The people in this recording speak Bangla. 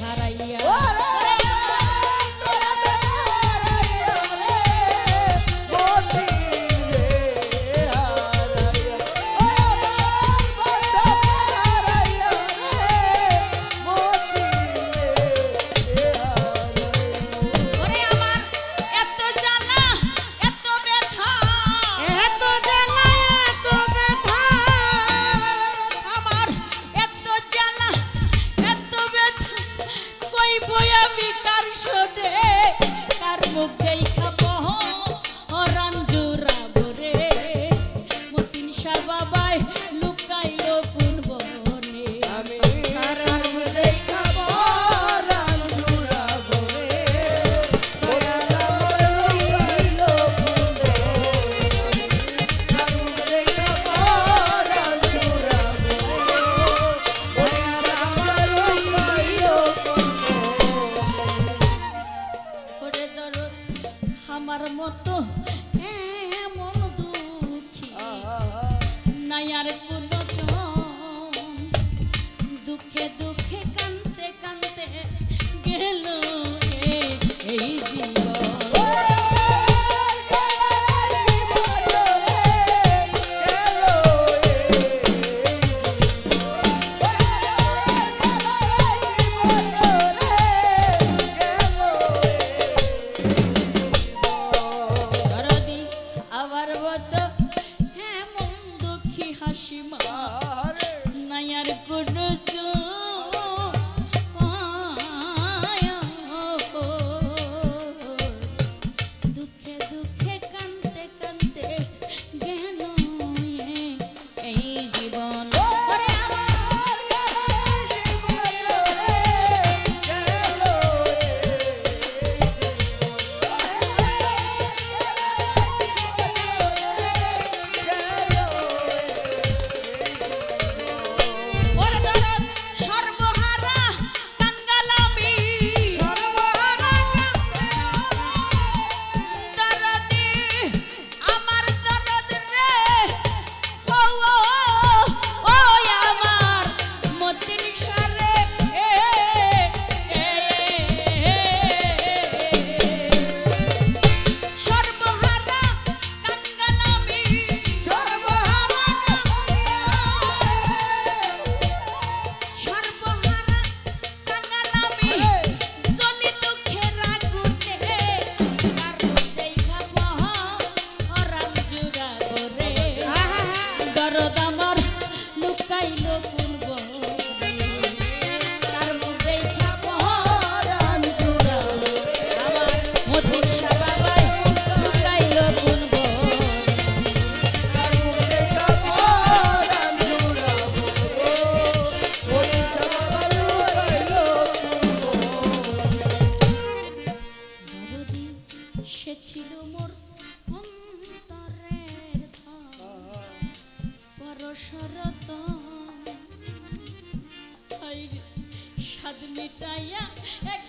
হারাইয়া Sayar শরত সাদ মিটাইয়া এক